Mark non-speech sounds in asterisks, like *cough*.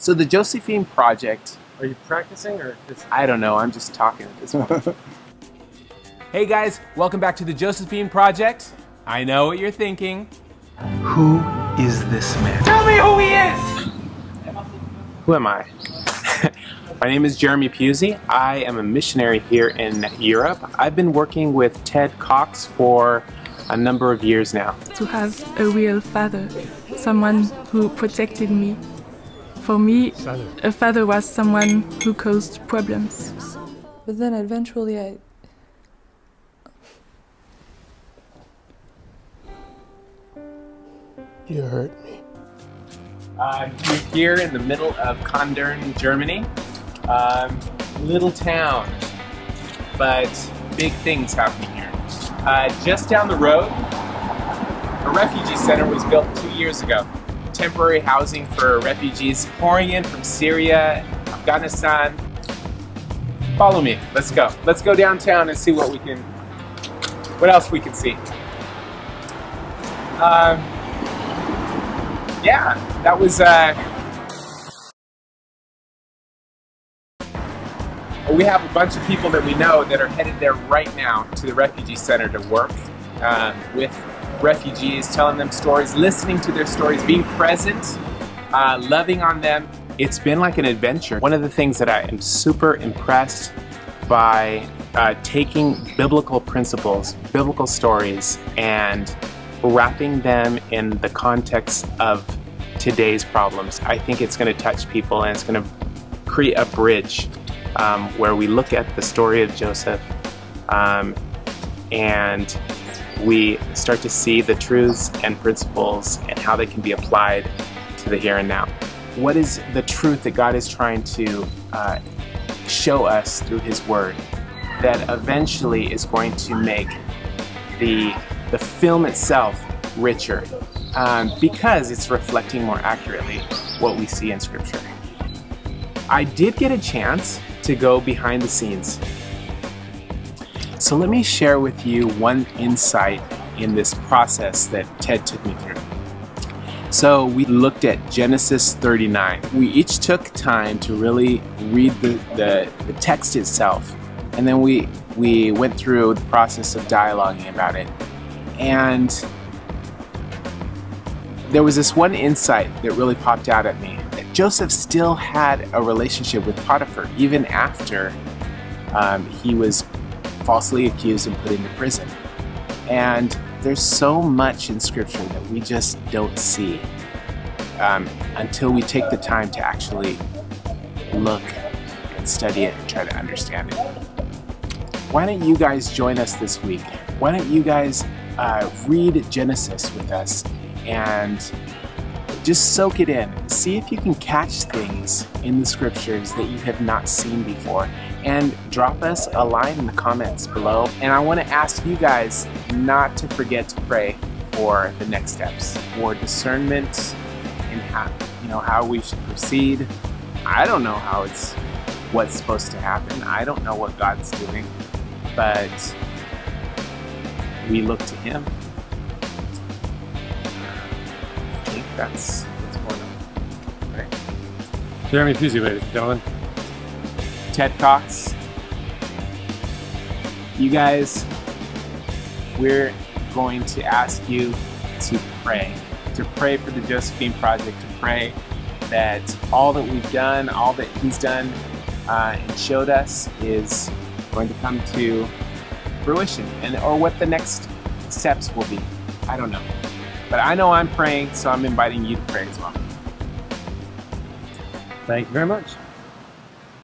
So the Josephine Project, Are you practicing or just I don't know, I'm just talking at this point. *laughs* hey guys, welcome back to the Josephine Project. I know what you're thinking. Who is this man? Tell me who he is! Who am I? *laughs* My name is Jeremy Pusey. I am a missionary here in Europe. I've been working with Ted Cox for a number of years now. to have a real father, someone who protected me. For me, a father was someone who caused problems. But then eventually I. You hurt me. Uh, we're here in the middle of Kandern, Germany. Um, little town, but big things happening here. Uh, just down the road, a refugee center was built two years ago. Temporary housing for refugees pouring in from Syria, Afghanistan. Follow me. Let's go. Let's go downtown and see what we can, what else we can see. Um, yeah, that was. Uh, we have a bunch of people that we know that are headed there right now to the refugee center to work um, with refugees, telling them stories, listening to their stories, being present, uh, loving on them. It's been like an adventure. One of the things that I am super impressed by uh, taking biblical principles, biblical stories, and wrapping them in the context of today's problems. I think it's going to touch people and it's going to create a bridge um, where we look at the story of Joseph um, and we start to see the truths and principles and how they can be applied to the here and now. What is the truth that God is trying to uh, show us through His Word that eventually is going to make the, the film itself richer um, because it's reflecting more accurately what we see in Scripture. I did get a chance to go behind the scenes. So let me share with you one insight in this process that Ted took me through. So we looked at Genesis 39. We each took time to really read the, the, the text itself, and then we, we went through the process of dialoguing about it. And there was this one insight that really popped out at me that Joseph still had a relationship with Potiphar even after um, he was falsely accused and put into prison. And there's so much in Scripture that we just don't see um, until we take the time to actually look and study it and try to understand it. Why don't you guys join us this week? Why don't you guys uh, read Genesis with us and just soak it in. See if you can catch things in the scriptures that you have not seen before. And drop us a line in the comments below. And I want to ask you guys not to forget to pray for the next steps, for discernment in how you know how we should proceed. I don't know how it's what's supposed to happen. I don't know what God's doing, but we look to Him I think that's what's going on. Right? Jeremy Pusey, ladies and gentlemen? Ted Cox. You guys, we're going to ask you to pray. To pray for the Josephine Project, to pray that all that we've done, all that he's done uh, and showed us is going to come to fruition and or what the next steps will be. I don't know. But I know I'm praying, so I'm inviting you to pray as well. Thank you very much.